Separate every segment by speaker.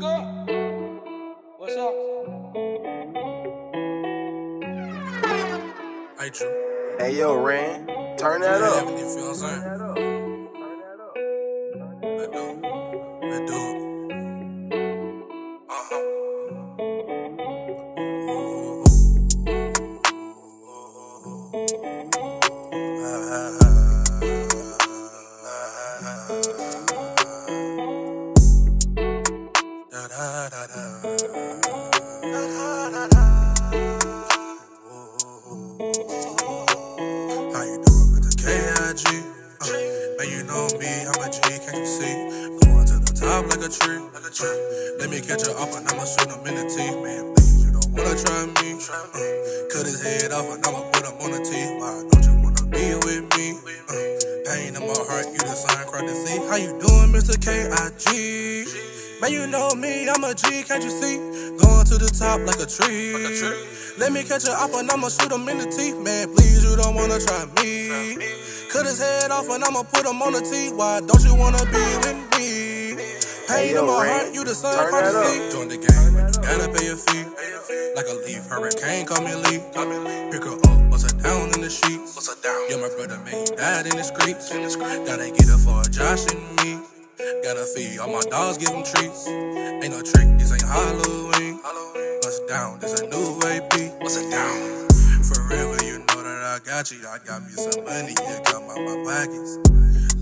Speaker 1: What's up?
Speaker 2: Hey, Drew.
Speaker 3: Hey yo, Ran, turn that
Speaker 2: Yeah,
Speaker 3: up.
Speaker 2: You feel what I'm saying? Let do it. Let do it. Uh-huh. Da To top like a tree. Like a tree. Let me catch you up and I'ma shoot him in the teeth. Man, please, you don't wanna try me. Uh, cut his head off and I'ma put him on the teeth. Why don't you wanna be with me? Uh, pain in my heart, you the sign across the sea. How you doing, Mr. KIG? Man, you know me, I'm a G, can't you see? Going to the top like a tree. Let me catch you up and I'ma shoot him in the teeth. Man, please, you don't wanna try me. Cut his head off and I'ma put him on the teeth. Why don't you wanna be with me? Pain in
Speaker 3: yo,
Speaker 2: my heart, you the sun
Speaker 3: turn
Speaker 2: across the sea. Join the game, and you gotta pay a fee. Like a leaf hurricane, call me Lee. Pick her up, bust her down in the sheets. What's a down? Yeah, my brother, man, he died in the streets. Gotta get her for Josh and me. Gotta feed all my dogs, give them treats. Ain't no trick, this ain't Halloween. Bust down, this a new AP. Bust it down. Forever, you know I got you. I got me some money, it come out my pockets.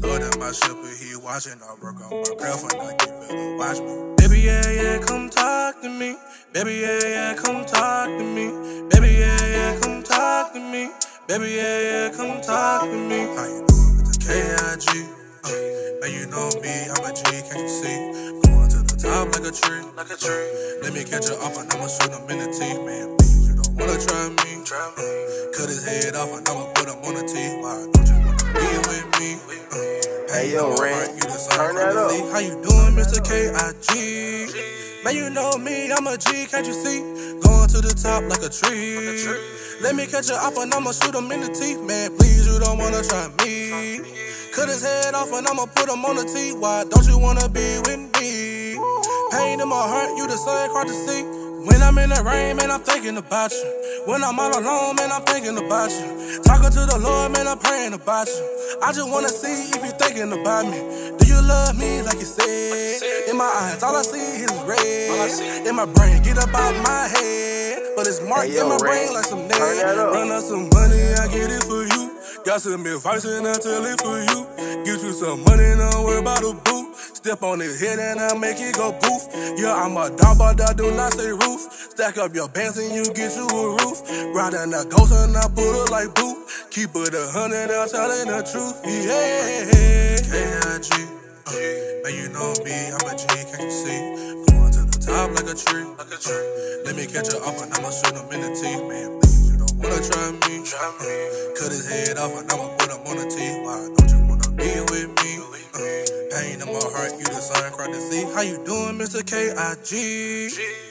Speaker 2: Lord and my shepherd, he watching. I work on my girlfriend, I get better watch me. Baby, yeah, yeah, come talk to me. Baby, yeah, yeah, come talk to me. Baby, yeah, yeah, come talk to me. Baby, yeah, yeah, come talk to me. How you doing with the KIG? Uh, man, you know me, I'm a G, can't you see? Going to the top like a tree. Like a tree. Let me catch you up and I'ma shoot in the. Man, wanna try me. Try me. Uh, cut his head off and I'ma put him on the teeth. Why don't you wanna be with me? Uh,
Speaker 3: Hey, yo,
Speaker 2: pain in my
Speaker 3: Ren,
Speaker 2: heart, you
Speaker 3: turn that up.
Speaker 2: How you doing, Mr. KIG? Man, you know me, I'm a G, can't you see? Going to the top like a tree. Let me catch you up and I'ma shoot him in the teeth. Man, please, you don't wanna try me. Cut his head off and I'ma put him on the teeth. Why don't you wanna be with me? Pain in my heart, you the sun across the sea. When I'm in the rain, man, I'm thinking about you. When I'm all alone, man, I'm thinking about you. Talking to the Lord, man, I'm praying about you. I just wanna see if you're thinking about me. Do you love me like you said? In my eyes, all I see is red. In my brain, get up out my head. But it's marked
Speaker 3: Hey, yo,
Speaker 2: in my
Speaker 3: Ray,
Speaker 2: brain like some dead. Run up some money, I get it for you. Got some advice and I tell it for you. Get you some money, don't worry about a boot. Step on his head and I make it go poof. Yeah, I'm a dog, but I do not say roof. Stack up your bands and you get you a roof. Riding the ghost and I put it like boot. Keep it a hundred, I'm telling the truth. Yeah. KIG. Uh, man, you know me, I'm a G, can't you see? Going to the top like a tree. Like a tree. Let me catch you up and I'ma shoot him in the teeth. Man, wanna try me. Me. Cut his head off and I'ma put him on the teeth. Why don't you wanna be with me? Uh, pain in my heart, you the sun across the sea. How you doing, Mr. KIG?